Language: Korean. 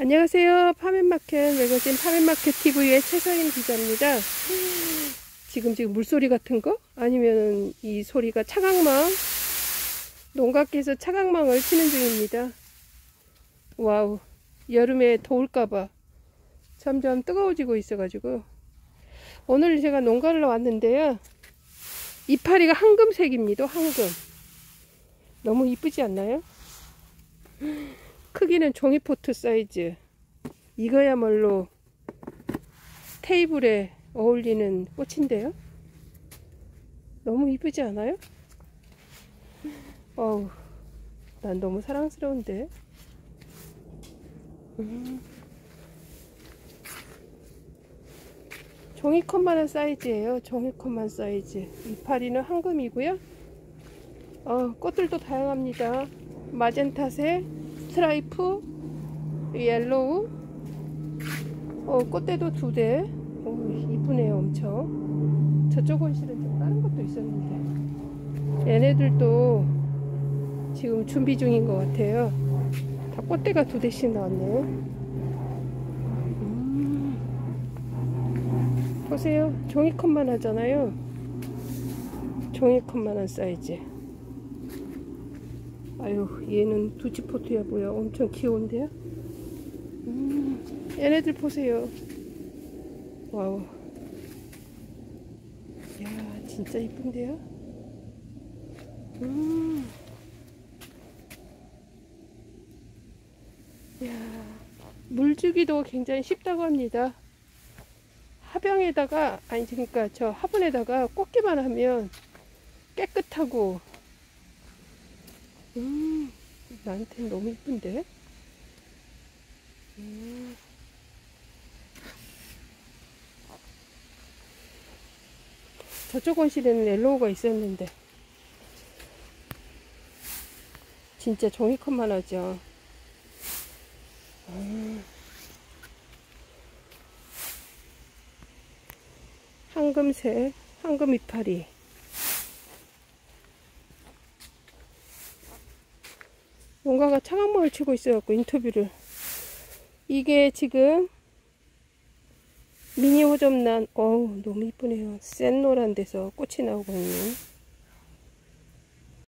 안녕하세요. 팜앤마켓 매거진 팜앤마켓 TV의 최서인 기자입니다. 지금 지금 물소리 같은 거? 아니면 이 소리가 차광망? 농가께서 차광망을 치는 중입니다. 와우. 여름에 더울까봐 점점 뜨거워지고 있어가지고 오늘 제가 농가를 왔는데요. 이파리가 황금색입니다. 황금. 너무 이쁘지 않나요? 크기는 종이포트 사이즈. 이거야말로 테이블에 어울리는 꽃인데요. 너무 이쁘지 않아요? 어우 난 너무 사랑스러운데. 음. 종이컵만한 사이즈예요. 종이컵만 사이즈. 이파리는 황금이고요. 어, 꽃들도 다양합니다. 마젠타색 스트라이프 yellow. 어, 꽃대도 두대. 어, 이쁘네요 엄청. 저쪽 온실은 좀 다른 것도 있었는데. 얘네들도 지금 준비 중인 것 같아요. 다 꽃대가 두 대씩 나왔네요 음. 보세요. 종이컵만 하잖아요. 종이컵만 한 사이즈 아유 얘는 두치포트야 뭐야. 엄청 귀여운데요? 음, 얘네들 보세요. 와우. 야 진짜 이쁜데요? 음. 야 물주기도 굉장히 쉽다고 합니다. 하병에다가 아니 그러니까 저 화분에다가 꽂기만 하면 깨끗하고 음, 나한테는 너무 이쁜데? 음. 저쪽 원실에는 옐로우가 있었는데 진짜 종이컵만 하죠 음. 황금색 황금 이파리 뭔가가 차가막을 치고 있어갖고 인터뷰를. 이게 지금 미니 호접란 어우 너무 이쁘네요. 센 노란 데서 꽃이 나오고 있는